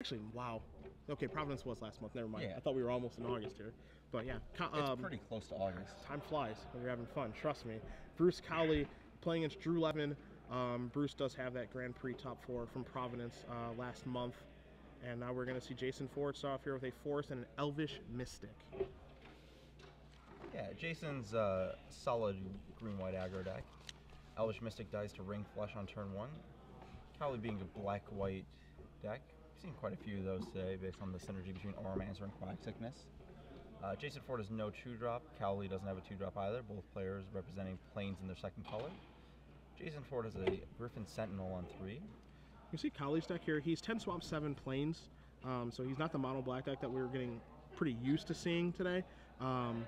Actually, wow. Okay, Providence was last month. Never mind. Yeah. I thought we were almost in August here. But yeah, It's um, pretty close to August. time flies when you're having fun. Trust me. Bruce Cowley playing against Drew Levin. Um, Bruce does have that Grand Prix top four from Providence uh, last month. And now we're going to see Jason Ford start off here with a Force and an Elvish Mystic. Yeah, Jason's uh, solid green-white aggro deck. Elvish Mystic dies to Wring Flesh on turn one. Cowley being a black-white deck. Seen quite a few of those today based on the synergy between Auramancer and Quag Sickness. Uh, Jason Ford has no two drop. Cowley doesn't have a two drop either. Both players representing plains in their second color. Jason Ford has a Griffin Sentinel on three. You see Cowley's deck here. He's 10 swap 7 plains. Um, so he's not the mono black deck that we were getting pretty used to seeing today. Um,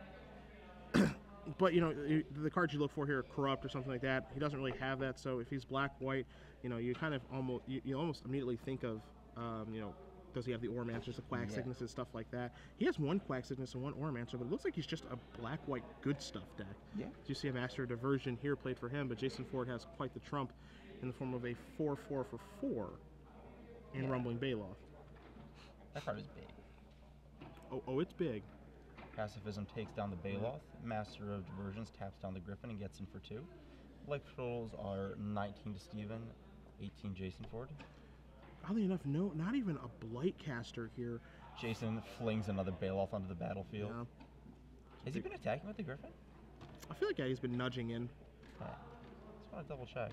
but, you know, the cards you look for here are corrupt or something like that. He doesn't really have that. So if he's black white, you know, you kind of almost, you, you almost immediately think of, um, you know, does he have the Auramancers, the Quag Yeah. Sicknesses, stuff like that? He has one Quag Sickness and one Auramancer, but it looks like he's just a black white good stuff deck. Yeah. You see a Master of Diversion here played for him, but Jason Ford has quite the trump in the form of a 4 4 for 4 in Yeah. Rumbling Baloth. That card is big. Oh, oh, it's big. Pacifism takes down the Baloth. Master of Diversions taps down the Griffin and gets in for two. Life totals are 19 to Steven, 18 Jason Ford. Oddly enough, no, not even a Blight caster here. Jason flings another Baloth onto the battlefield. Yeah. Has he been attacking with the Griffin? I feel like yeah, he's been nudging in. Okay. Just want to double check.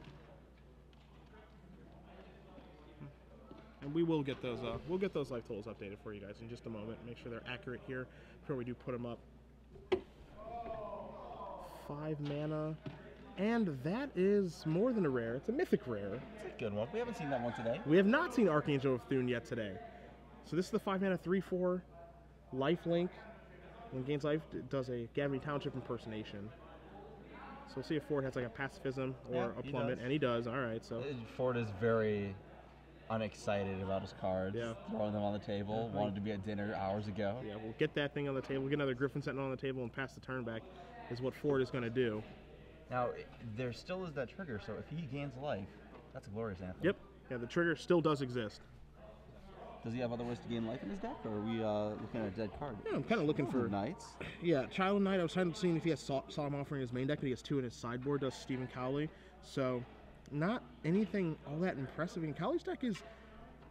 And we will get those. Uh, we'll get those life totals updated for you guys in just a moment. Make sure they're accurate here before we do put them up. Five mana, and that is more than a rare. It's a mythic rare. It's a good one. We haven't seen that one today. We have not seen Archangel of Thune yet today. So this is the five mana three four life link. When gains life, it does a Gavin Township impersonation. So we'll see if Ford has like a pacifism or Yeah, a plummet, does. and he does. All right, so Uh, Ford is very unexcited about his cards. Yeah. Throwing them on the table. Mhm. Wanted to be at dinner hours ago. yeah, we'll get that thing on the table. We'll get another Griffin Sentinel on the table and pass the turn back. Is what Ford is going to do. Now, there still is that trigger, so if he gains life, that's a glorious anthem. Yep. Yeah, the trigger still does exist. Does he have other ways to gain life in his deck, or are we uh, looking at a dead card? Yeah, I'm kind of looking for. Knights. Yeah, Child Knight. I was trying to see if he has Sol- Solemn Offering in his main deck, but he has two in his sideboard. Does Stephen Cowley? So, not anything all that impressive. And Cowley's deck is,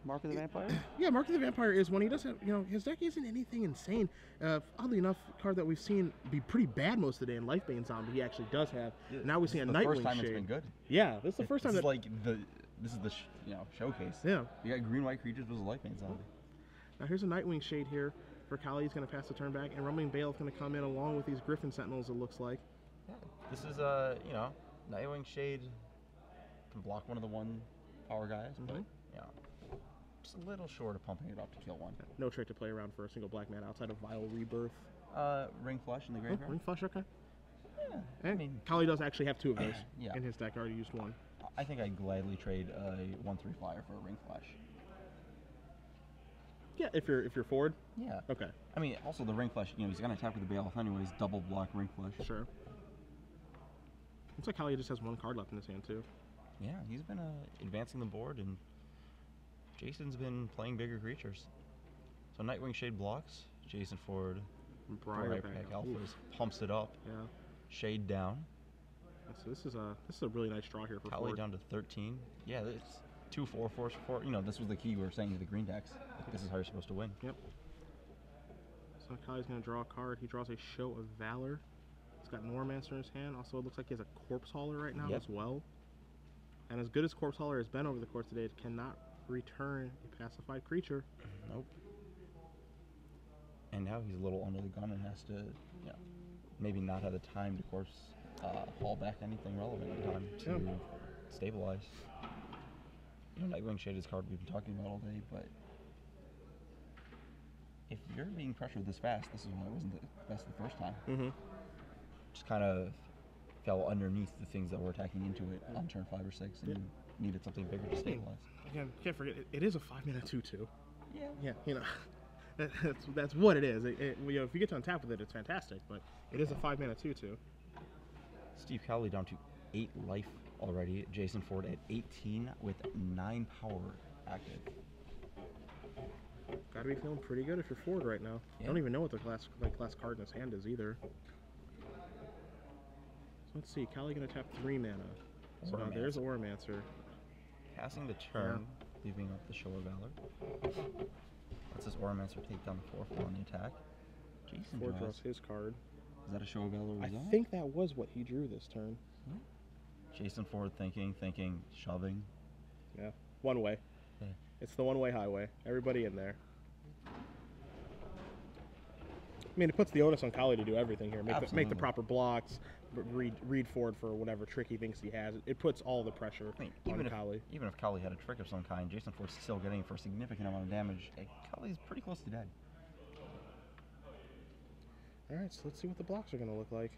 Mark of the Vampire. yeah, Mark of the Vampire is one. He doesn't, you know, his deck isn't anything insane. Uh, oddly enough, card that we've seen be pretty bad most of the day in Lifebane Zombie, he actually does have. Yeah, now we see a is the Nightwing first time shade. it's been good. Yeah, this is the first time this that. is like the this is the sh- you know showcase. yeah. You got green white creatures versus light zombie. Now here's a Nightwing shade here for Cowley. He's going to pass the turn back, and Rumbling Bale is going to come in along with these Griffin Sentinels. It looks like. Yeah. This is uh you know Nightwing Shade can block one of the one power guys, but Mhm. Just a little short of pumping it up to kill one. No trick to play around for a single black man outside of Vile Rebirth. Uh, Wring Flesh in the Oh, graveyard. Wring Flesh, okay. Yeah, I mean Cowley does actually have two of those Yeah. in his deck. I already used one. I think I'd gladly trade a one three flyer for a Wring Flesh. Yeah, if you're if you're forward. Yeah. Okay, I mean, also the wring flesh. You know, he's gonna attack with the Baloth anyways. Double block wring flesh. sure. Looks like Cowley just has one card left in his hand too. Yeah, he's been uh, advancing the board, and Jason's been playing bigger creatures. So Nightwing Shade blocks. Jason Ford, Briar Pack. Pack Oof. Pumps it up. Yeah. Shade down. So this is a this is a really nice draw here for Cowley Ford. down to 13. Yeah, it's two four four four. You know, this was the key we were saying to the green decks. This is how you're supposed to win. Yep. So Cowley's gonna draw a card. He draws a Show of Valor. He's got Normancer in his hand. Also, it looks like he has a Corpse Hauler right now Yep. as well. And as good as Corpse Hauler has been over the course of the day, it cannot return a pacified creature. Nope. And now he's a little under the gun and has to, you know, maybe not have the time to, of course, uh, haul back anything relevant in time to Yeah. stabilize. You know, Nightwing Shade is a card we've been talking about all day, but if you're being pressured this fast, this is why it wasn't the best the first time. Mm-hmm. Just kind of fell underneath the things that were attacking into it on turn five or six and Yeah. Needed something bigger to stabilize. Again, can't forget it, it is a five minute two two. Yeah. Yeah, you know, that- that's that's what it is. It, it, you know, if you get to untap with it, it's fantastic. But it is a five minute two two. Steve Cowley down to eight life already. Jason Ford at 18 with nine power active. Gotta be feeling pretty good if you're Ford right now. Yeah. Don't even know what the last like last card in his hand is either. So let's see. Cowley gonna tap three mana. So now there's Auramancer. Casting the turn, leaving up the Show of Valor. Lets his Auramancer take down the 4 4 on the attack. Jason Ford draws. draws his card. Is that a show of valor I think that was what he drew this turn. Hmm. Jason Ford thinking, thinking, shoving. Yeah, one way. Yeah. It's the one-way highway. Everybody in there. I mean, it puts the onus on Cowley to do everything here. Make the, make the proper blocks. Read read Ford for whatever trick he thinks he has. It puts all the pressure I mean, on even if, Cowley. even if Cowley had a trick of some kind, Jason Ford's still getting for a significant amount of damage. Cowley's pretty close to dead. All right, so let's see what the blocks are going to look like.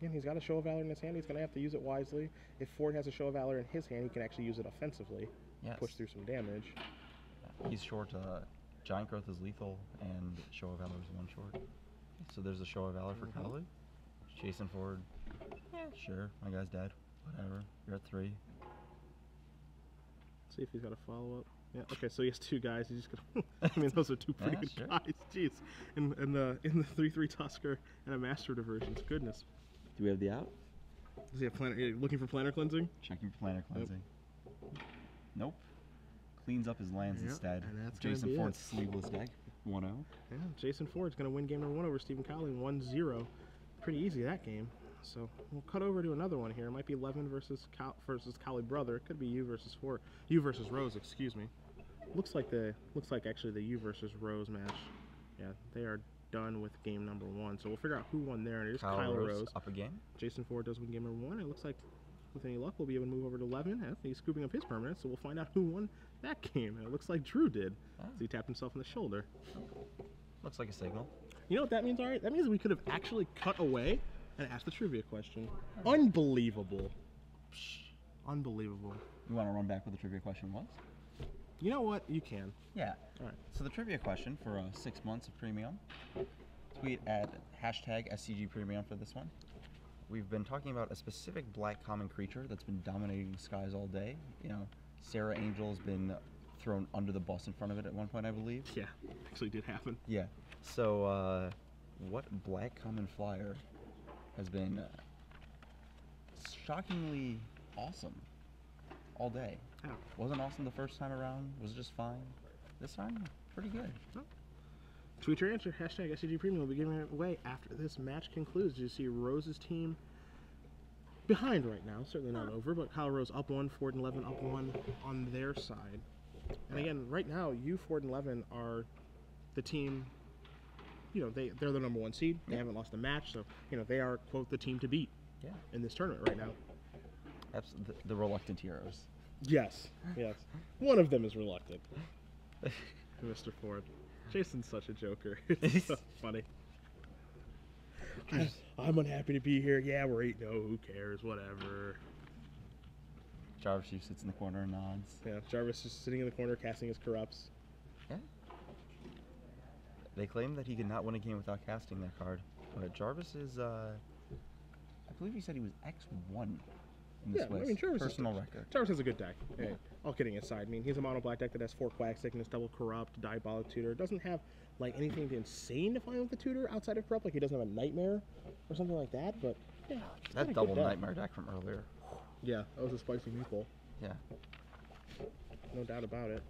Again, he's got a Show of Valor in his hand. He's going to have to use it wisely. If Ford has a Show of Valor in his hand, he can actually use it offensively, Yes. push through some damage. He's short. Uh, Giant Growth is lethal, and Show of Valor is one short. So there's a Show of Valor for. Mm-hmm. Cowley. Jason Ford. Yeah, sure. My guy's dead. Whatever. You're at three. See if he's got a follow up. Yeah. Okay. So he has two guys. He's just gonna. I mean, those are two pretty Yeah, good sure. guys. Jeez. In, in the in the three three Tusker and a Master Diversions. Goodness. Do we have the out? Does he have planar? looking for planar cleansing? Checking for planar cleansing. Nope. Cleans up his lands Yep, instead. and that's Jason Ford's it. sleeveless deck. oh. 1 0. Yeah. Jason Ford's gonna win game number one over Stephen Cowley 1-0. Pretty easy that game. So we'll cut over to another one here. It might be Levin versus Cal- versus Cowley brother. It could be Yu versus Ford. Yu versus Rose. Excuse me. Looks like the looks like actually the Yu versus Rose match. Yeah, they are done with game number one. So we'll figure out who won there. And it is Kyle, Kyle Rose, Rose. up again. Jason Ford does win game number one. It looks like, with any luck, we'll be able to move over to 11. and He's scooping up his permanent, so we'll find out who won that came. And it looks like Drew did. Ah. So he tapped himself on the shoulder. Looks like a signal. You know what that means, all right? That means we could have actually cut away and asked the trivia question. Unbelievable. Unbelievable. You want to run back what the trivia question was? You know what? You can. Yeah. All right. So the trivia question for uh, six months of premium. Tweet at hashtag SCG premium for this one. We've been talking about a specific black common creature that's been dominating the skies all day. You know, Serra Angel's been thrown under the bus in front of it at one point, I believe. Yeah, actually did happen. Yeah. So, uh, what black common flyer has been uh, shockingly awesome all day? Yeah. Wasn't awesome the first time around. Was just fine. This time, pretty good. Tweet your answer. Hashtag SCG Premium will be giving it away after this match concludes. You see Rose's team behind right now. Certainly not over, but Kyle Rose up one, Ford and Levin up one on their side. And again, right now, Yu, Ford and Levin are the team. You know, they they're the number one seed. They Yeah. haven't lost a match, so you know they are quote the team to beat Yeah. in this tournament right now. Abs- the, the reluctant heroes. Yes, yes. One of them is reluctant. Mr. Ford. Jason's such a joker. It's so funny. I, I'm unhappy to be here. Yeah, we're 8 0. Who cares? Whatever. Jarvis Chief sits in the corner and nods. Yeah, Jarvis is sitting in the corner casting his corrupts. Yeah. They claim that he could not win a game without casting that card, but Jarvis is. Uh, I believe he said he was X one in this Yeah, I mean, Jarvis is- personal record. Jarvis has a good deck. Hey, all kidding aside, I mean, he's a mono black deck that has four Quag Sickness, double Corrupt, Diabolic Tutor. It doesn't have like anything insane to find with the Tutor outside of Corrupt. Like he doesn't have a Nightmare or something like that. But yeah, it's got a That double deck. nightmare deck from earlier. Yeah, that was a spicy meatball. Yeah. no doubt about it.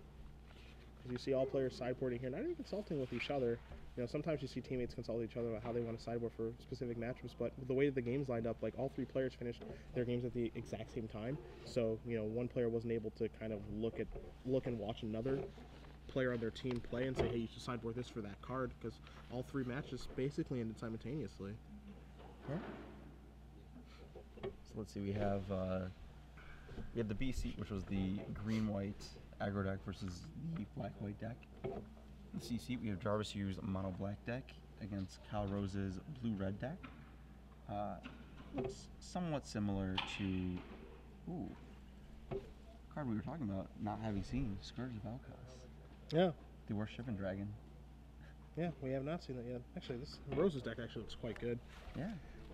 Because you see all players sideboarding here, not even consulting with each other. You know, sometimes you see teammates consult each other about how they want to sideboard for specific matchups, but the way that the games lined up, like all three players finished their games at the exact same time. So, you know, one player wasn't able to kind of look at look and watch another player on their team play and say, hey, you should sideboard this for that card, because all three matches basically ended simultaneously. Yeah. So let's see. We have uh, we had the B seat, which was the green white aggro deck versus the black white deck. The C seat, we have Jarvis Yu's mono black deck against Cal Rose's blue red deck. Uh, looks somewhat similar to ooh card we were talking about not having seen Scourge of Valkas, Yeah, the Worshipping Dragon. yeah, we have not seen that yet. Actually, this Rose's deck actually looks quite good. Yeah.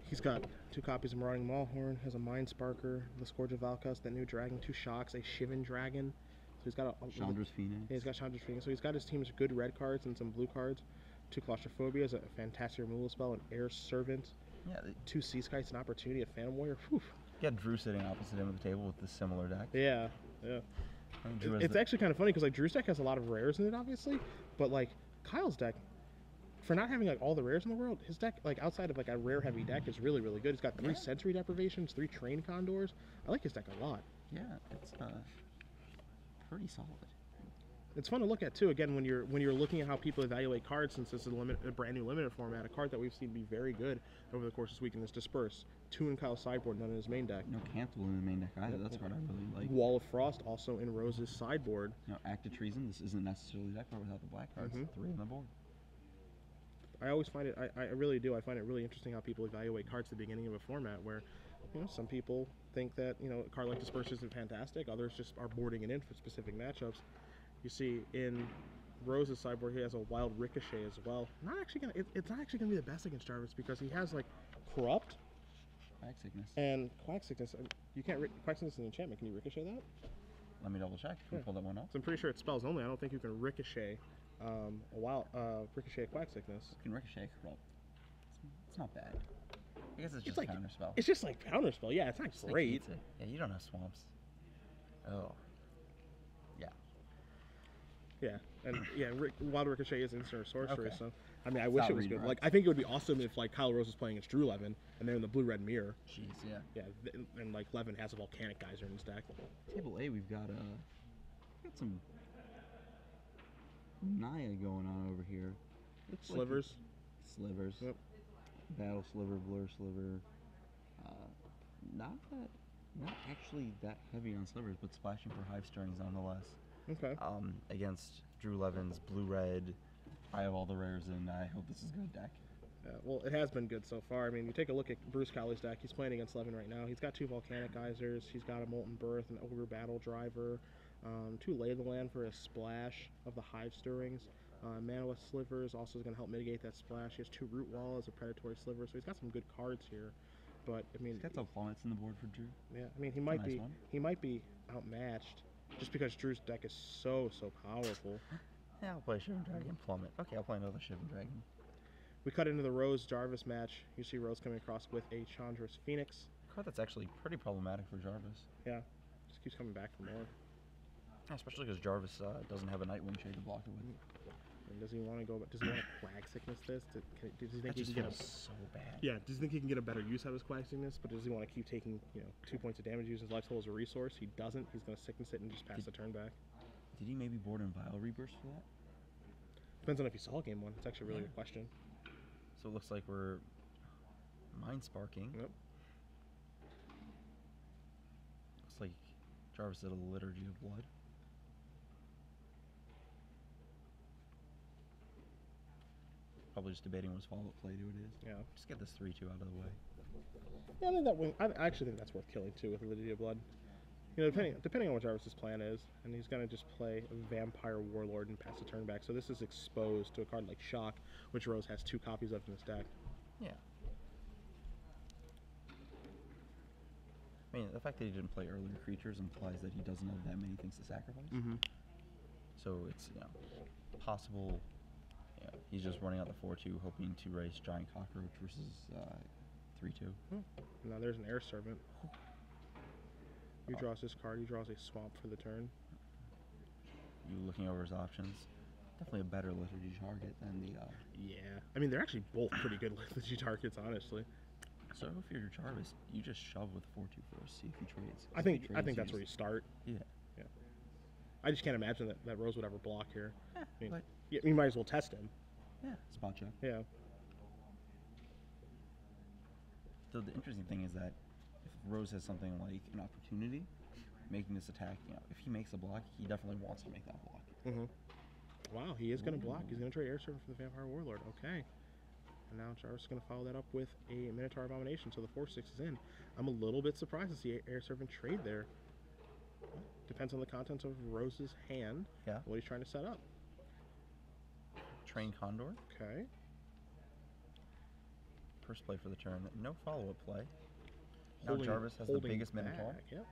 He's got two copies of Marauding Maulhorn, has a Mind Sparker, the Scourge of Valkas, that new dragon, two shocks, a Shivan dragon, So he's got a, a Chandra's Phoenix. Yeah, he's got Chandra's Phoenix. So he's got his team's good red cards and some blue cards. Two Claustrophobia is a fantastic removal spell, an Air Servant, Yeah, they- two Sea Skies, an Opportunity, a Phantom Warrior. Whew. you got Drew sitting opposite him at the table with a similar deck. Yeah, yeah. I think It- it's actually kind of funny because like Drew's deck has a lot of rares in it, obviously, but like Kyle's deck, for not having like all the rares in the world, his deck like outside of like a rare heavy deck is really really good. He's got three Yeah. sensory deprivations, three train condors. I like his deck a lot. Yeah, it's uh, pretty solid. It's fun to look at too. Again, when you're when you're looking at how people evaluate cards, since this is a, limit, a brand new limited format, a card that we've seen be very good over the course of this weekend is Disperse. Two in Kyle's sideboard, none in his main deck. No Cantle in the main deck either. That's what I really like. Wall of Frost also in Rose's sideboard. You know, Act of Treason. This isn't necessarily deck card without the black cards. Mhm. Three on the board. I always find it. I, I really do. I find it really interesting how people evaluate cards at the beginning of a format where, you know, some people think that you know a card like Disperse isn't fantastic. Others just are boarding it in for specific matchups. You see in Rose's sideboard, he has a Wild Ricochet as well. Not actually gonna. It, it's not actually gonna be the best against Jarvis because he has like Corrupt quag sickness. and Quag Sickness. You can't. Ri- Quag Sickness is an enchantment. Can you ricochet that? Let me double check. Can we Yeah. pull that one up? So I'm pretty sure it's spells only. I don't think you can ricochet um, a wild uh, ricochet Quag Sickness. You can ricochet corrupt. It's, it's not bad. I guess it's just like- a counter spell. It's just like counter spell. Yeah, it's not great. Yeah, you don't have swamps. Oh. Yeah, and yeah, Rick, Wild Ricochet is instant or sorcery. Okay. So I mean, I It's wish it was good. Like I think it would be awesome if like Kyle Rose was playing against Drew Levin and they're in the blue red mirror. Jeez, yeah. Yeah, and, and like Levin has a volcanic geyser in his deck. Table A, we've got uh, we've got some Naya going on over here. Looks Slivers. it's- slivers. Yep. Battle sliver, blur sliver. Uh, not that, not actually that heavy on slivers, but splashing for hive stirrings nonetheless. Okay. Um, against Drew Levin's blue red. I have all the rares, and I hope this is a good deck. Well, it has been good so far. I mean, you take a look at Bruce Cowley's deck. He's playing against Levin right now. He's got two volcanic geysers. He's got a molten birth, an ogre battle driver, um, two lay of the land for a splash of the hive stirrings. Uh, Mana with slivers also is going to help mitigate that splash. He has two root wall as a predatory sliver, so he's got some good cards here. But I mean, He's got some plummets in the board for Drew. yeah, I mean he might nice be one. he might be outmatched just because Drew's deck is so so powerful. Yeah, I'll play Shivan Dragon Plummet. Okay, I'll play another Shivan Dragon. We cut into the Rose Jarvis match. You see Rose coming across with a Chandra's Phoenix. card that's actually pretty problematic for Jarvis. Yeah, just keeps coming back for more. Especially because Jarvis uh, doesn't have a Nightwing shade to block it with. And does he want to go? Does he want to quag sickness this? To, can, does he think he can get a? so bad. Yeah. Does he think he can get a better use out of his quag sickness? But does he want to keep taking you know two points of damage using his life total as a resource? He doesn't. He's going to sickness it and just pass Did- the turn back. Did he maybe board in Vile Rebirth for that? Depends on if he saw game one. It's actually a really good question. So it looks like we're mind sparking. Yep. Looks like Jarvis did a liturgy of blood. Probably just debating what follow-up play to it is. Yeah. Just get this three-two out of the way. Yeah, I think that win, I actually think that's worth killing too with Liturgy of Blood. You know, depending depending on what Jarvis's plan is, and he's gonna just play a Vampire Warlord and pass the turn back. So this is exposed to a card like Shock, which Rose has two copies of in his deck. Yeah. I mean, the fact that he didn't play earlier creatures implies that he doesn't have that many things to sacrifice. Mm-hmm. So it's you know possible. Yeah, he's just running out the four-two, hoping to race giant cockroach versus uh, three-two. Now there's an Air Servant. He draws this card. He draws a Swamp for the turn. You looking over his options? Definitely a better liturgy target than the. Uh, Yeah. I mean, they're actually both pretty good liturgy targets, honestly. so if you're Jarvis, you just shove with four-two first, see if he trades. I think he I think that's where you start. just- Yeah. I just can't imagine that, that Rose would ever block here. Yeah, I mean, but yeah, you might as well test him. yeah. Spot check. Yeah. So the interesting thing is that if Rose has something like an opportunity, making this attack, you know, if he makes a block, he definitely wants to make that block. Mm-hmm. Wow, he is going to block. He's going to trade Air Servant for the Vampire Warlord. Okay. And now Jarvis is going to follow that up with a Minotaur Abomination, so the 4 6 is in. I'm a little bit surprised to see Air Servant trade there. Depends on the contents of Rose's hand, Yeah. what he's trying to set up. Train Condor, Okay. first play for the turn, no follow-up play. Now Jarvis has the holding biggest Minotaur. back, Yep.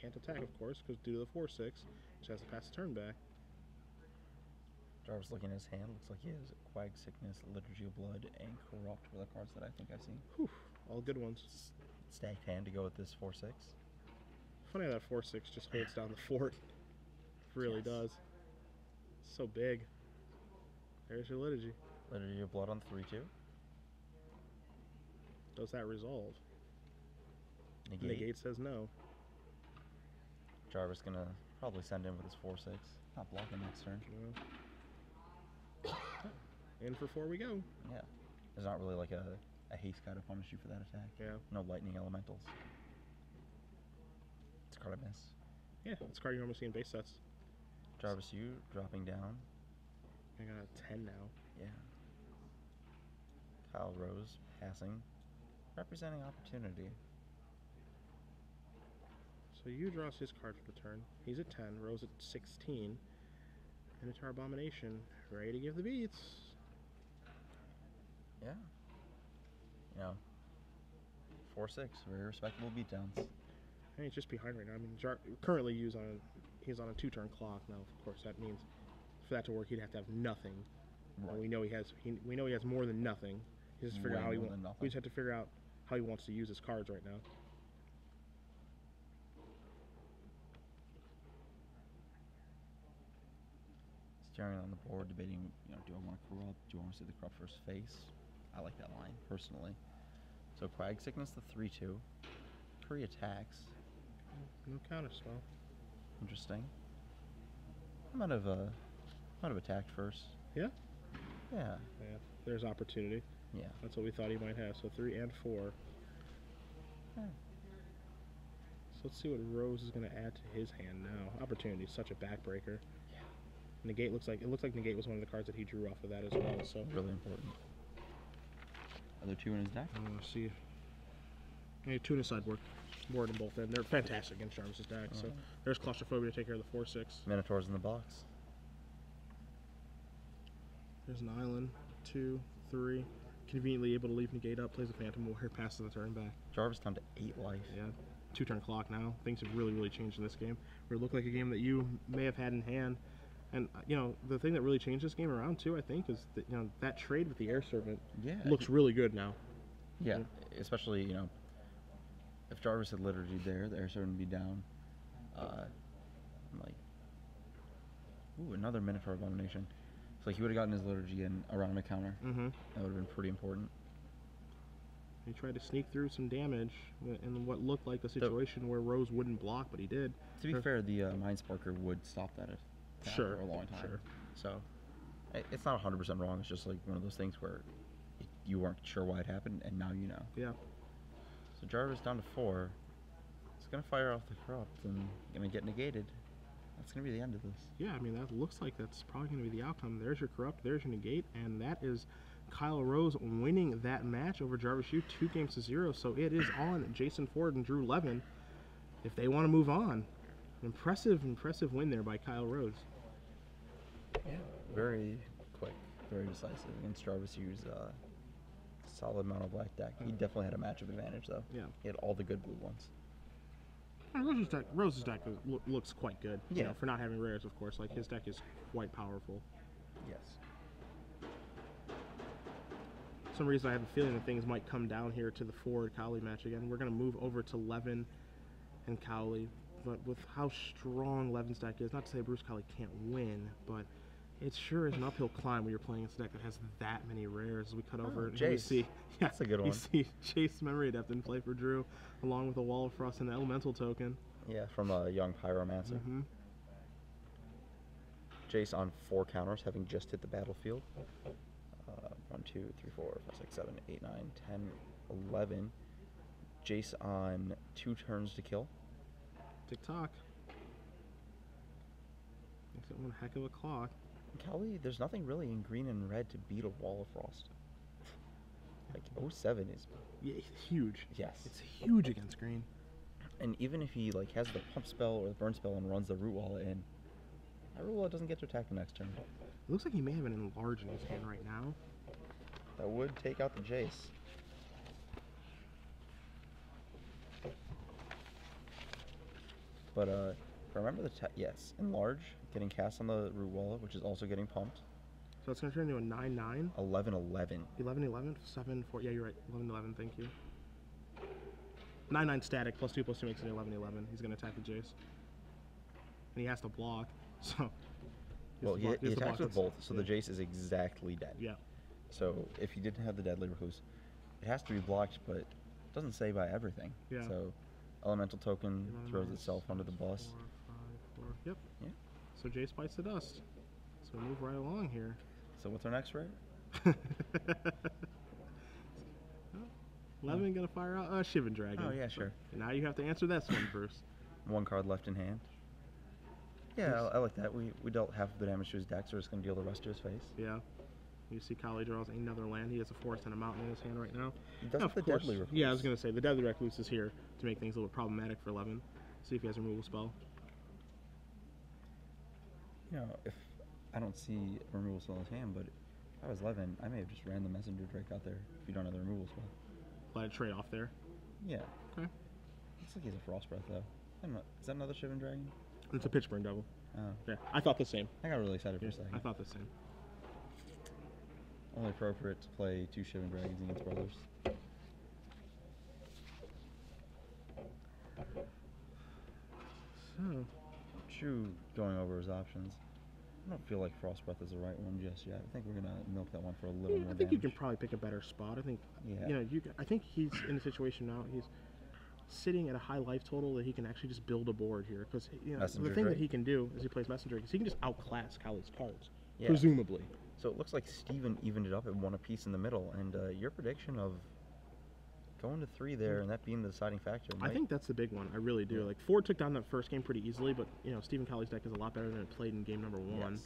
Can't attack, of course, because due to the 4 6. which has to pass the turn back. Jarvis looking at his hand. Looks like he has Quag Sickness, Liturgy of Blood, and Corrupt were the cards that I think I've seen. Whew, all good ones. Stacked hand to go with this 4 6. Funny how that four six just holds down the fort. Really Yes. does. So big. There's your liturgy. Liturgy of Blood on 3 2. Does that resolve? Negate. Negate says no. Jarvis gonna probably send in with his 4 6. Not blocking next turn. No. In for four we go. Yeah. There's not really like a, a haste guy to punish you for that attack. Yeah. No lightning elementals. It's a card I miss. Yeah, it's a card you normally see in base sets. Jarvis, Yu dropping down. I got a 10 now. Yeah. Kyle Rose passing. Representing opportunity. So Yu draws his card for the turn. He's at 10, Rose at 16. And it's our Abomination, ready to give the beats. Yeah. You know. Four six, very respectable beatdowns. And he's just behind right now. I mean, currently he's on a, he's on a two-turn clock now. Of course, that means for that to work, he'd have to have nothing. And we know he has. He, we know he has more than nothing. He just figure out how he more wa- than We just have to figure out how he wants to use his cards right now. Staring on the board, debating, you know, do I want to corrupt? Do I want to see the corrupt first face? I like that line, personally. So Quag Sickness, the 3 2. Pre attacks. No counter spell. Interesting. I'm might have, uh, might have attacked first. Yeah? Yeah. Yeah. There's opportunity. Yeah. That's what we thought he might have. So three and four. Yeah. So let's see what Rose is going to add to his hand now. Opportunity is such a backbreaker. Yeah. Negate looks like it looks like negate was one of the cards that he drew off of that as well. So Really important. Other two in his deck? I want to see. Hey, two in his sideboard, board and both end. They're fantastic against Jarvis's deck. So Mhm. there's claustrophobia to take care of the four six. Minotaurs in the box. There's an island, two, three. Conveniently able to leave negate up. Plays a phantom warrior, passes the turn back. Jarvis down to 8 life. Yeah, two turn clock now. Things have really, really changed in this game. Where it looked like a game that you may have had in hand. And uh, you know the thing that really changed this game around too, I think, is that you know that trade with the air servant Yeah. looks really good now. Yeah, Yeah. especially you know, if Jarvis had liturgy there, the air servant would be down. Uh, I'm like, ooh, another Minotaur abomination. Like he would have gotten his liturgy in around a counter. Mm-hmm. That would have been pretty important. He tried to sneak through some damage in what looked like a situation where Rose wouldn't block, but he did. To be Sure. fair, the uh, Mind Sparker would stop that attack Sure, for a long time. sure. So, it's not 100% wrong. It's just like one of those things where it, you weren't sure why it happened, and now you know. Yeah. So Jarvis down to four. It's gonna fire off the corrupt and gonna get negated. That's gonna be the end of this. Yeah, I mean that looks like that's probably going to be the outcome. There's your corrupt, there's your negate, and that is Kyle Rose winning that match over Jarvis Yu, two games to zero. So it is on Jason Ford and Drew Levin if they want to move on. Impressive, impressive win there by Kyle Rose. Yeah. Very quick, very decisive against Jarvis Yu's uh, solid mono black deck. He definitely had a matchup advantage though. Yeah. He had all the good blue ones. Rose's deck, Rose's deck looks quite good. You Yeah. know, for not having rares, of course. Like his deck is quite powerful. Yes. For some reason I have a feeling that things might come down here to the Ford Cowley match again. We're going to move over to Levin and Cowley, but with how strong Levin's deck is, not to say Bruce Cowley can't win, but it sure is an uphill climb when you're playing against a deck that has that many rares. We cut over it, and see, yeah, That's a good you one. see Jace Memory Adept in play for Drew, along with a Wall of Frost and the Elemental token. Yeah, from a young pyromancer. hmm Jace on four counters, having just hit the battlefield. Uh, one, two, three, four, five, six, seven, eight, nine, ten, eleven. Jace on two turns to kill. Tick tock. Makes it one heck of a clock. Cowley, there's nothing really in green and red to beat a wall of frost. Like 07 is Yeah, it's huge. yes. It's huge against green. and even if he like has the pump spell or the burn spell and runs the root wall in, that root wall doesn't get to attack the next turn. It looks like he may have an enlarge in his hand right now. That would take out the Jace. But uh, Remember the yes, enlarge, getting cast on the wallet, which is also getting pumped. So it's going to turn into a 9 9. 11 11. 11 11, 7 4. Yeah, you're right. 11 11, thank you. 9 9 static, plus 2 plus 2 makes it 11 11. He's going to attack the Jace. And he has to block, so. Well, he, block- he to attacks with both, so yeah. the Jace is exactly dead. Yeah. So if he didn't have the Deadly Recluse, it has to be blocked, but it doesn't say by everything. Yeah. So Elemental Token throws itself under the bus. four. Yep. Yeah. So Jace bites the dust. So we move right along here. So what's our next rate? Levin gonna fire out a Shivan Dragon. Oh, yeah, sure. And now you have to answer this one, Bruce. One card left in hand. Yeah, I, I like that. We, we dealt half of the damage to his deck, so we're just going to deal the rest to his face. Yeah. You see Cowley draws another land. He has a forest and a mountain in his hand right now. He does Now, have the course, Deadly Recluse. Yeah, I was gonna say the Deadly Recluse is here to make things a little problematic for Levin. See if he has a removal spell. You know, if I don't see a removal spell in his hand, but if I was Levin, I may have just ran the Messenger Drake out there if you don't have the removal spell. Let it trade off there. Yeah. Okay. Looks like he has a Frost Breath, though. I don't know. Is that another Shivan Dragon? It's a Pitchburn Devil. Oh. Yeah, I thought the same. I got really excited for a second. I thought the same. Only appropriate to play two Shivan Dragons against brothers. So, True going over his options. I don't feel like Frost Breath is the right one just yet. I think we're gonna milk that one for a little yeah, more I think you can probably pick a better spot. I think, Yeah. you know, you. Can, I think he's in a situation now. He's sitting at a high life total that he can actually just build a board here. Because you know Messenger the thing that he can do is he plays Messenger is he can just outclass Cowley's cards, Yeah. presumably. So it looks like Steven evened it up at one apiece in the middle, and uh, your prediction of going to three there and that being the deciding factor. I think that's the big one. I really do. Yeah. Like Ford took down that first game pretty easily, but you know Stephen Cowley's deck is a lot better than it played in game number one. Yes.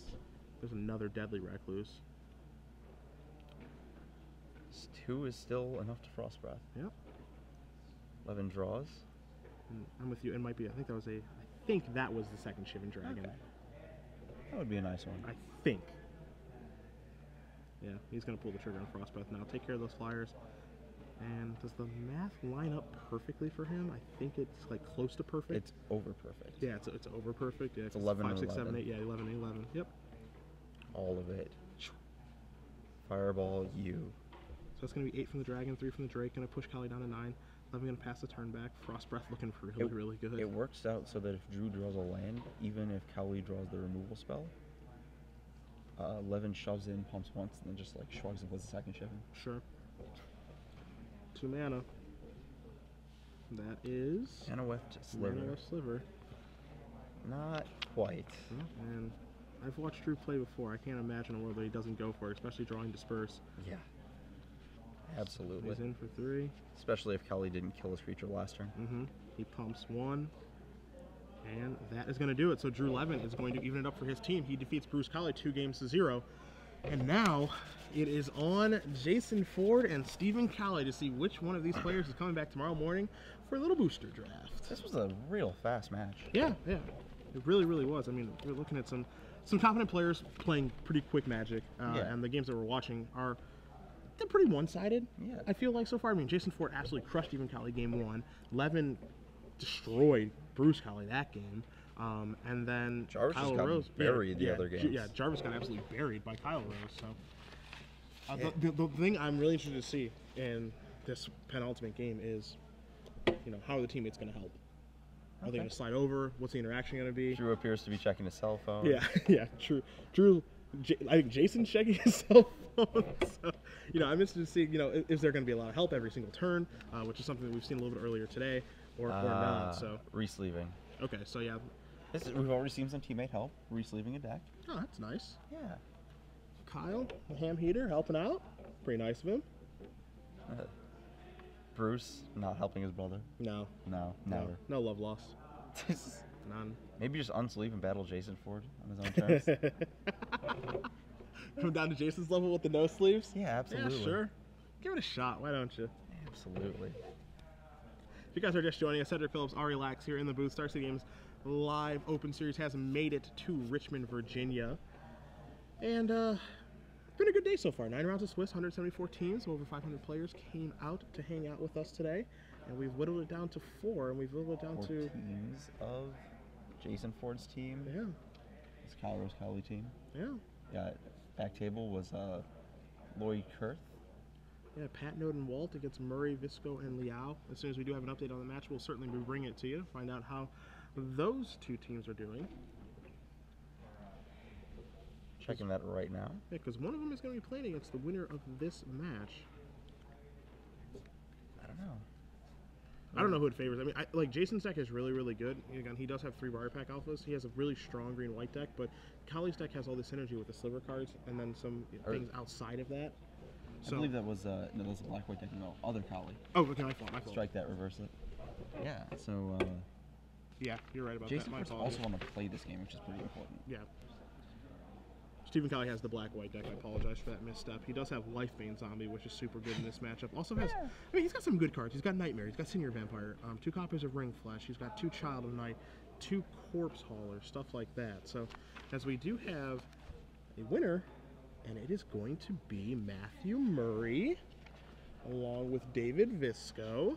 There's another deadly recluse. Two is still enough to Frost Breath. Yep. Levin draws. And I'm with you. It might be. I think that was a. I think that was the second Shivan Dragon. Okay. That would be a nice one. I think. Yeah, he's gonna pull the trigger on Frostbreath now. Take care of those flyers. And does the math line up perfectly for him? I think it's like close to perfect. It's over perfect. yeah, it's, it's over perfect. Yeah, It's 'cause 11 five, and six, seven, eight. Yeah, 11, 11. Yep. All of it. Fireball you. So it's gonna be eight from the dragon, three from the drake. Gonna push Cowley down to nine. Levin gonna pass the turn back. Frost Breath looking really, It- really good. It works out so that if Drew draws a land, even if Cowley draws the removal spell, uh, Levin shoves in, pumps once, and then just like shrugs and puts a second shift in. Sure. Two mana. That is And a weft mana sliver. sliver. Not quite. And I've watched Drew play before. I can't imagine a world where he doesn't go for especially drawing disperse. Yeah. Absolutely. He's in for three. Especially if Kelly didn't kill his creature last turn. Mm-hmm. He pumps one. And that is going to do it. So Drew Levin is going to even it up for his team. He defeats Bruce Cowley two games to zero. And now it is on Jason Ford and Stephen Cowley to see which one of these players is coming back tomorrow morning for a little booster draft. This was a real fast match. Yeah, yeah. It really, really was. I mean, we're looking at some some competent players playing pretty quick Magic, uh, Yeah. and the games that we're watching are they're pretty one-sided. Yeah. I feel like so far. I mean, Jason Ford absolutely crushed Stephen Cowley game one. Levin destroyed Bruce Cowley that game. Um, and then Jarvis Kyle got Rose buried the yeah, other J- games. Yeah, Jarvis got absolutely buried by Kyle Rose. So uh, Yeah. the, the, the thing I'm really interested to see in this penultimate game is, you know, how are the teammates going to help? Are they going to slide over? What's the interaction going to be? Drew appears to be checking his cell phone. Yeah, yeah, true. Drew, J- I think Jason's checking his cell phone. So, you know, I'm interested to see, you know, is, is there going to be a lot of help every single turn, uh, which is something that we've seen a little bit earlier today, or, or not. So, Resleeving. okay, so yeah. This is, we've already seen some teammate help. Resleeving a deck. Oh, that's nice. Yeah. Kyle, the ham heater, helping out. Pretty nice of him. Uh, Bruce not helping his brother. No, No, no, never. no love lost. None. Maybe just unsleeve and battle Jason Ford on his own terms. Come down to Jason's level with the no sleeves? yeah, absolutely. Yeah, sure. Give it a shot. Why don't you? Absolutely. If you guys are just joining us, Cedric Phillips, Ari Lax here in the booth. Star City Games live open series has made it to Richmond, Virginia. And uh been a good day so far. Nine rounds of Swiss, 174 teams, over 500 players came out to hang out with us today. And we've whittled it down to four, and we've whittled it down Four to teams of Jason Ford's team. Yeah, It's Kyle Rose Cowley team. yeah. Yeah, back table was uh, Lloyd Kurth. Yeah, Pat Noden Walt against Murray, Visco, and Liao. As soon as we do have an update on the match, we'll certainly be bringing it to you. to Find out how those two teams are doing. Checking that right now. Yeah, because one of them is going to be playing against the winner of this match. I don't know. I don't know who it favors. I mean, I, like Jason's deck is really, really good. Again, he does have three Briarpack alphas. He has a really strong green white deck, but Cowley's deck has all this synergy with the sliver cards and then some things outside of that. I believe that was uh, no, that was a black white deck. No, other Cowley. Oh, okay, my fault. My fault. Strike that, reverse it. Yeah. So uh, Yeah, you're right about Jason that. Jason also want to play this game, which is pretty important. Yeah. Stephen Kelly has the black white deck. I apologize for that misstep. He does have Lifebane Zombie, which is super good in this matchup. Also has, I mean, he's got some good cards. He's got Nightmare. He's got Senior Vampire. Um, two copies of Wring Flesh. He's got two Child of Night, two Corpse Hauler, stuff like that. So, as we do have a winner, and it is going to be Matthew Murray, along with David Visco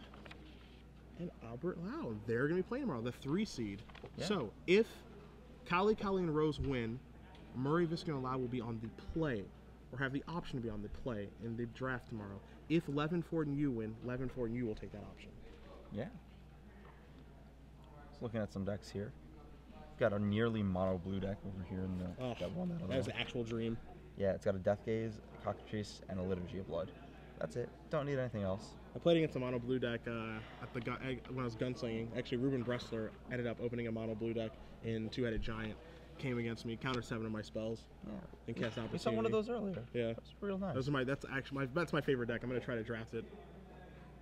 and Albert Lau. They're going to be playing tomorrow, the three seed. Yeah. So, if Cowley, Cowley, and Rose win, Murray, Visco, and Lau will be on the play, or have the option to be on the play in the draft tomorrow. If Levin, Ford, and Yu win, Levin, Ford, and Yu will take that option. Yeah. Just looking at some decks here. Got a nearly mono blue deck over here in the Oh, that one. that is an actual dream. Yeah, it's got a Death Gaze, a Cockatrice, and a Liturgy of Blood. That's it. Don't need anything else. I played against a mono blue deck uh, at the gun, when I was gunslinging. Actually, Ruben Bressler ended up opening a mono blue deck in Two Headed Giant. Came against me, countered seven of my spells, Yeah. and cast opportunity. We saw one of those earlier. Yeah. That's real nice. Those are my. That's actually my. That's my favorite deck. I'm gonna try to draft it.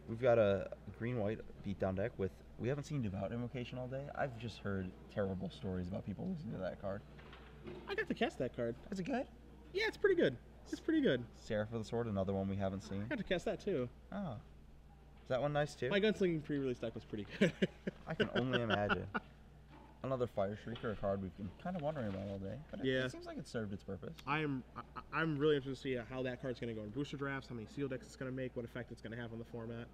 We've got a green white beatdown deck with. We haven't seen Devout Invocation all day. I've just heard terrible stories about people losing to that card. I got to cast that card. Is it good? Yeah, it's pretty good. It's pretty good. Seraph of the Sword, another one we haven't seen. I got to cast that too. Oh. Is that one nice too? My gunslinging pre-release deck was pretty good. I can only imagine. Another Fire Shrieker, a card we've been kind of wondering about all day. But it, Yeah. it seems like it served its purpose. I am I, I'm really interested to see how that card's going to go in booster drafts, how many seal decks it's going to make, what effect it's going to have on the format.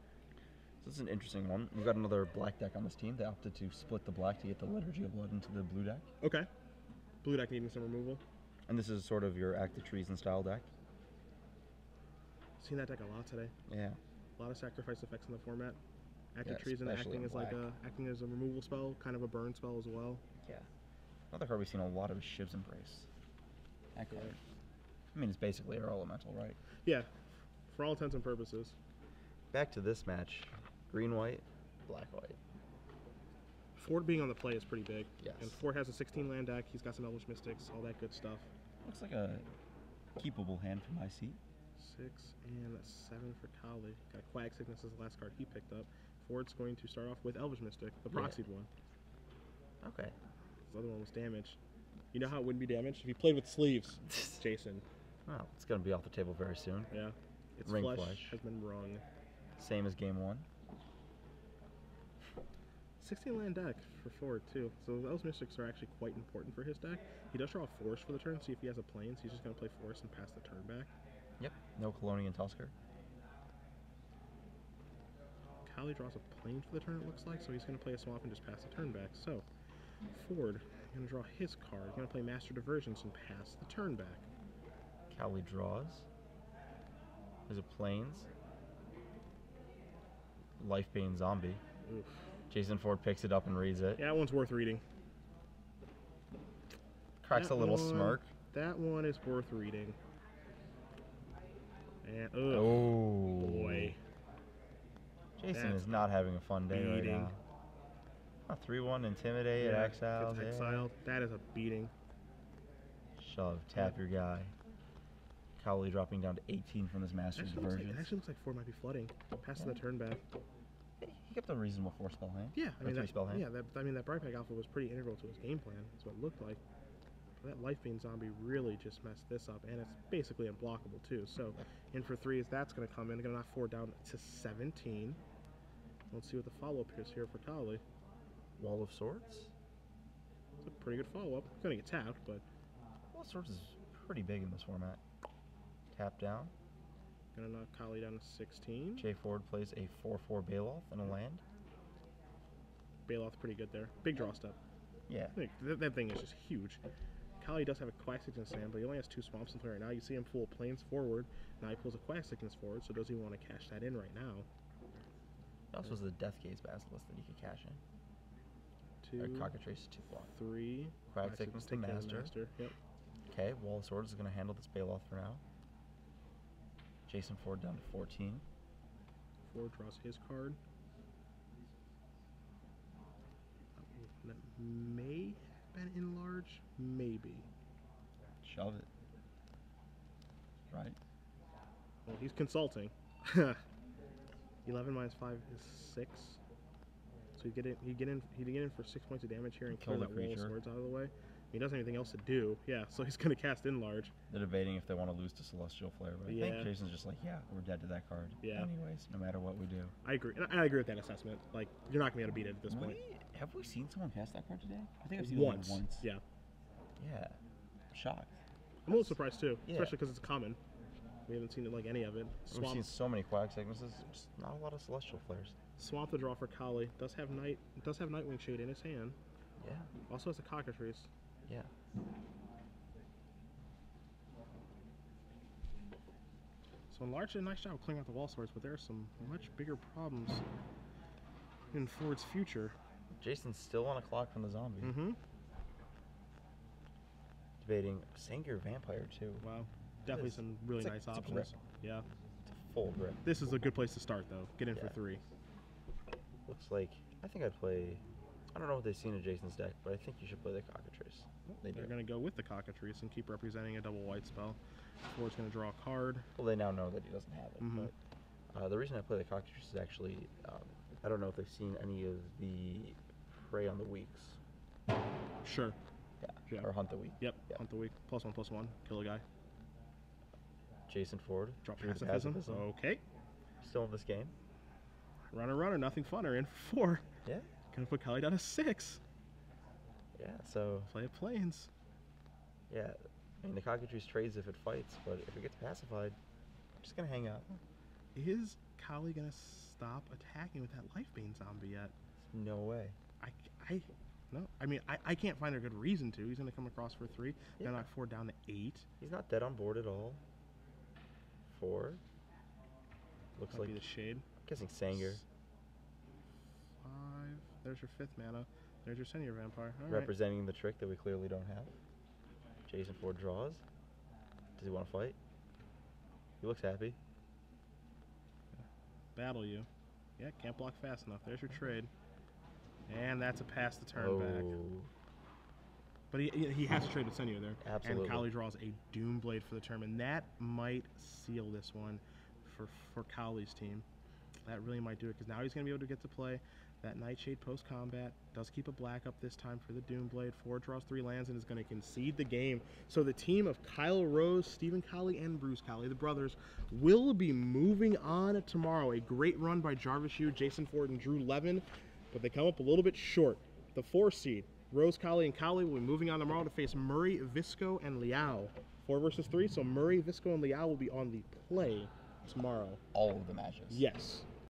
So this is an interesting one. We've got another black deck on this team. They opted to split the black to get the Liturgy of Blood into the blue deck. Okay. Blue deck needing some removal. And this is sort of your Act Active Treason style deck. Seen that deck a lot today. Yeah. A lot of sacrifice effects in the format. Active Yeah, treason acting as like a acting as a removal spell, kind of a burn spell as well. Yeah. Another card we've seen a lot of is Shiv's Embrace. That Yeah. I mean, it's basically our elemental, right? Yeah, for all intents and purposes. Back to this match. Green white, black white. Ford being on the play is pretty big. Yes. And Ford has a 16 land deck. He's got some Elvish Mystics, all that good stuff. Looks like a keepable hand from my seat. Six and seven for Cowley. Got Quag Sickness as the last card he picked up. Ford's going to start off with Elvish Mystic, the Yeah. proxied one. Okay. This other one was damaged. You know how it wouldn't be damaged? If he played with sleeves, Jason. Well, it's going to be off the table very soon. Yeah. Its Wring Flesh, flesh. has been wrung. Same as game one. 16 land deck for Ford, too. So those Mystics are actually quite important for his deck. He does draw a Force for the turn, see if he has a Plains. He's just going to play Force and pass the turn back. Yep. No Kalonian Tusker. Cowley draws a plane for the turn, it looks like, so he's going to play a Swamp and just pass the turn back. So, Ford going to draw his card. He's going to play Master Diversions and pass the turn back. Cowley draws. There's a Plains. Lifebane Zombie. Oof. Jason Ford picks it up and reads it. Yeah, that one's worth reading. Cracks That a little one- smirk. That one is worth reading. Ugh, Oh. boy. Jason That's is not having a fun day right now. A 3 1 Intimidate, Yeah, exiled. gets yeah. That is a beating. Shove, tap your guy. Cowley dropping down to 18 from this Master's Actually like, version. it actually looks like four might be flooding. Pass the Yeah. turn back. He kept a reasonable four spell hand. Yeah, I mean, three that, spell hand. yeah, that, I mean that Briarpack Alpha was pretty integral to his game plan. That's what it looked like. That life Lifebane Zombie really just messed this up, and it's basically unblockable too. So, in for threes, that's going to come in. Going to knock four down to 17. Let's see what the follow-up is here for Cowley. Wall of Swords? It's a pretty good follow-up. Going to get tapped, but Wall of Swords is pretty big in this format. Tap down. going to knock Cowley down to 16. Jay Ford plays a 4 4 Baloth and a land. Baloth's pretty good there. Big draw step. Yeah. That thing is just huge. Cowley does have a Quaxix in his hand, but he only has two swamps in play right now. You see him full plains forward. Now he pulls a Quaxix forward, so does he want to cash that in right now? It also has the Death Gaze Basilisk that you could cash in. Two, Or Cockatrice to block. three. Crag Quaxix, Thickness to take care of Master. master. Yep. Okay, Wall of Swords is going to handle this Baloth for now. Jason Ford down to 14. Ford draws his card. That may have been enlarged. Maybe. Shove it. Right. Well, he's consulting. 11 minus 5 is 6. So you get in, he'd get in, he'd get in for six points of damage here and Kill that wall of swords out of the way. He doesn't have anything else to do. Yeah, so he's gonna cast enlarge. They're debating if they want to lose to Celestial Flare, but I think Jason's just like, yeah, we're dead to that card. Yeah. Anyways, no matter what we do. I agree. And I agree with that assessment. Like you're not gonna be able to beat it at this point. Have we seen someone cast that card today? I think I've seen it Once. once. Yeah. Yeah. Shocked. I'm a little surprised too, Yeah. especially because it's common. We haven't seen it like any of it. We've seen so many Quag Sicknesses, just not a lot of Celestial Flares. swamp the draw for Cowley. Does have night. Does have Nightwing Shade in his hand. Yeah. Also has a cockatrice. Yeah. So enlarged did a nice job of clearing out the wall swords, but there are some much bigger problems in Ford's future. Jason's still on a clock from the zombie. Mm-hmm. Debating Sengir Vampire, too. Wow. Definitely some really nice a options. Yeah. It's a full grip. This is a good place to start though. Get in for three. Looks like, I think I'd play, I don't know what they've seen in Jason's deck, but I think you should play the Cockatrice. They They're gonna go with the cockatrice and keep representing a double white spell. Ford's gonna draw a card. Well, they now know that he doesn't have it. Mhm. But uh, the reason I play the Cockatrice is actually, um, I don't know if they've seen any of the Prey on the Weeks. Sure. Yeah. Yeah. Or Hunt the Weak. Yep. Yep. Hunt the Weak. Plus one, plus one. Kill a guy. Jason Ford. Drop pacifism. Pacifism. Okay. Still in this game. Runner, runner. Nothing funner. In four. Yeah. Gonna put Cowley down to six. Yeah. So, Play it plains. yeah. I mean, the Cockatrice trades if it fights, but if it gets pacified, I'm just going to hang out. Is Cowley gonna stop attacking with that life Lifebane zombie yet? No way. I, I, no. I mean, I, I can't find a good reason to. He's gonna come across for three. Yeah. Then knock four down to eight. He's not dead on board at all. Four. Looks Might like, the shade. guessing Sengir. Five. There's your fifth mana. There's your Sengir Vampire. All right. representing the trick that we clearly don't have. Jason Ford draws. Does he want to fight? He looks happy. Battle you. Yeah, can't block fast enough. There's your uh-huh. trade. And that's a pass to turn back. Oh, But he, he- has to trade with Senua there. Absolutely. And Cowley draws a Doom Blade for the turn, and that might seal this one for for Cowley's team. That really might do it because now he's going to be able to get to play that Nightshade post combat. Does keep a black up this time for the Doom Blade. Four draws three lands and is going to concede the game. So the team of Kyle Rose, Stephen Cowley, and Bruce Cowley, the brothers, will be moving on tomorrow. A great run by Jarvis Yu, Jason Ford, and Drew Levin, but they come up a little bit short. The four seed, Rose Cowley and Cowley will be moving on tomorrow to face Murray, Visco, and Liao. Four versus three, so Murray, Visco, and Liao will be on the play tomorrow. All of the matches. Yes.